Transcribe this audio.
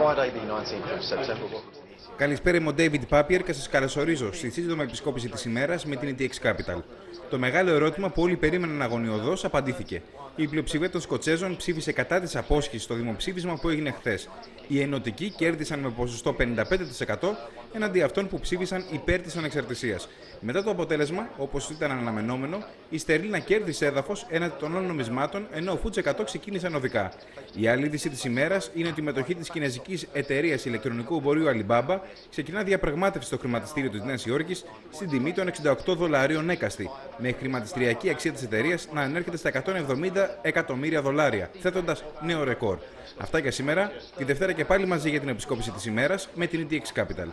Friday the 19th of September. Welcome to the ECA. Καλησπέρα, είμαι ο David Papier και σας καλωσορίζω στη σύντομη επισκόπηση της ημέρας με την ETX Capital. Το μεγάλο ερώτημα που όλοι περίμεναν αγωνιωδώς απαντήθηκε. Η πλειοψηφία των Σκοτσέζων ψήφισε κατά της απόσχησης στο δημοψήφισμα που έγινε χθες. Οι ενωτικοί κέρδισαν με ποσοστό 55% εναντί αυτών που ψήφισαν υπέρ της ανεξαρτησίας. Μετά το αποτέλεσμα, όπως ήταν αναμενόμενο, η Στερλίνα κέρδισε έδαφος έναντι των όλων νομισμάτων, ενώ ο Φούτς 100 ξεκίνησε ανωδικά. Η άλλη είδηση της ημέρας είναι ότι η μετοχή της κινέζικης εταιρείας ηλεκτρονικού εμπορίου Alibaba ξεκινά διαπραγμάτευση στο χρηματιστήριο της Νέας Υόρκης στην τιμή των 68 δολαρίων έκαστη, με χρηματιστηριακή αξία της εταιρείας να ανέρχεται στα 170 εκατομμύρια δολάρια, θέτοντας νέο ρεκόρ. Αυτά για σήμερα. Τη Δευτέρα και πάλι μαζί για την επισκόπηση της ημέρας με την ETX Capital.